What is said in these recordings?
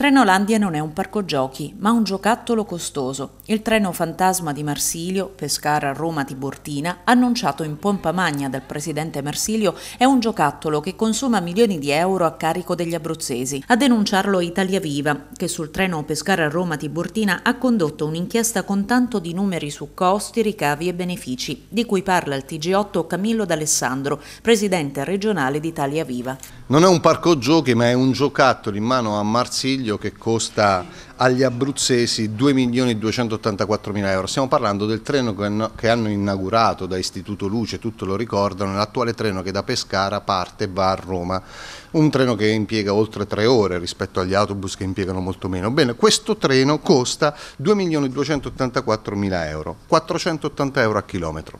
Trenolandia non è un parco giochi, ma un giocattolo costoso. Il treno fantasma di Marsilio, Pescara, Roma, Tiburtina, annunciato in pompa magna dal presidente Marsilio, è un giocattolo che consuma milioni di euro a carico degli abruzzesi. A denunciarlo Italia Viva, che sul treno Pescara, Roma, Tiburtina ha condotto un'inchiesta con tanto di numeri su costi, ricavi e benefici, di cui parla il TG8 Camillo D'Alessandro, presidente regionale di Italia Viva. Non è un parco giochi, ma è un giocattolo in mano a Marsilio consiglio che costa agli abruzzesi 2 milioni 284 mila euro. Stiamo parlando del treno che hanno inaugurato da Istituto Luce, tutto lo ricordano, l'attuale treno che da Pescara parte e va a Roma. Un treno che impiega oltre tre ore rispetto agli autobus che impiegano molto meno. Bene, questo treno costa 2 milioni 284 mila euro, 480 euro a chilometro.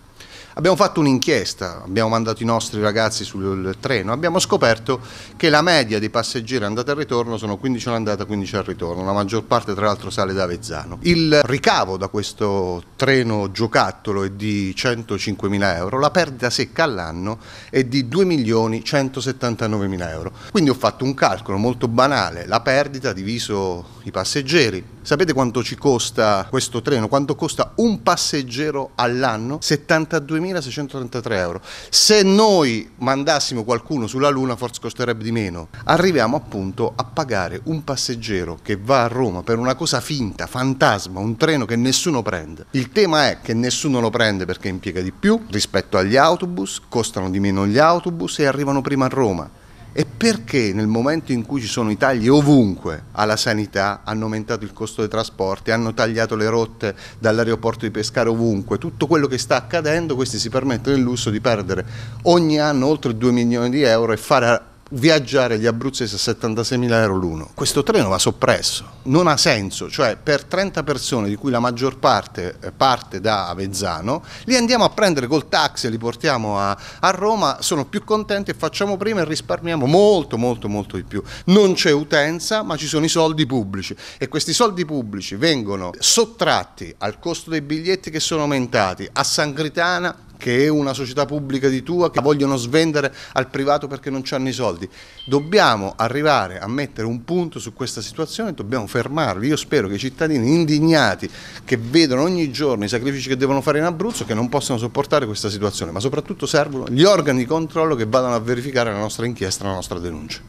Abbiamo fatto un'inchiesta, abbiamo mandato i nostri ragazzi sul treno, abbiamo scoperto che la media dei passeggeri andata e ritorno sono 15 all'andata, 15 al ritorno, la maggior parte tra l'altro sale da Avezzano. Il ricavo da questo treno giocattolo è di 105 mila euro, la perdita secca all'anno è di 2 milioni 179 mila euro. Quindi ho fatto un calcolo molto banale, la perdita diviso i passeggeri. Sapete quanto ci costa questo treno? Quanto costa un passeggero all'anno? 72 2.633 euro. Se noi mandassimo qualcuno sulla Luna forse costerebbe di meno. Arriviamo appunto a pagare un passeggero che va a Roma per una cosa finta, fantasma, un treno che nessuno prende. Il tema è che nessuno lo prende perché impiega di più rispetto agli autobus, costano di meno gli autobus e arrivano prima a Roma. E perché nel momento in cui ci sono i tagli ovunque alla sanità hanno aumentato il costo dei trasporti, hanno tagliato le rotte dall'aeroporto di Pescara ovunque, tutto quello che sta accadendo, questi si permettono il lusso di perdere ogni anno oltre 2 milioni di euro e fare viaggiare gli abruzzesi a 76.000 euro l'uno. Questo treno va soppresso, non ha senso, cioè per 30 persone di cui la maggior parte eh, parte da Avezzano, li andiamo a prendere col taxi e li portiamo a, a Roma, sono più contenti e facciamo prima e risparmiamo molto molto molto di più. Non c'è utenza ma ci sono i soldi pubblici e questi soldi pubblici vengono sottratti al costo dei biglietti che sono aumentati a Sangritana che è una società pubblica di tua, che vogliono svendere al privato perché non hanno i soldi. Dobbiamo arrivare a mettere un punto su questa situazione, dobbiamo fermarli. Io spero che i cittadini indignati che vedono ogni giorno i sacrifici che devono fare in Abruzzo, che non possano sopportare questa situazione, ma soprattutto servono gli organi di controllo che vadano a verificare la nostra inchiesta, la nostra denuncia.